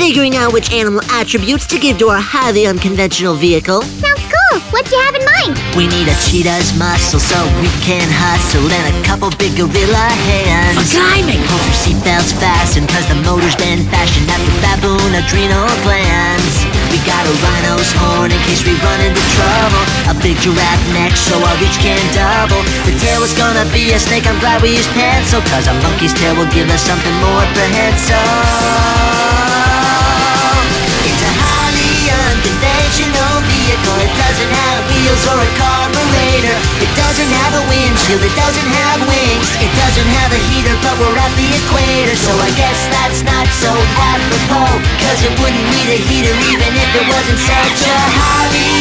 figuring out which animal attributes to give to our highly unconventional vehicle. Sounds cool. What do you have in mind? We need a cheetah's muscle so we can hustle and a couple big gorilla hands. For climbing. Hold your seatbelts fastened cause the motor's been fashioned after baboon adrenal glands. We got a rhino's horn in case we run into trouble. A big giraffe neck so our reach can double. The tail is gonna be a snake, I'm glad we used pencil. Cause a monkey's tail will give us something more prehensile. Windshield, it doesn't have wings. It doesn't have a heater, but we're at the equator. So I guess that's not so apropos. Cause it wouldn't need a heater even if it wasn't such a vehicle.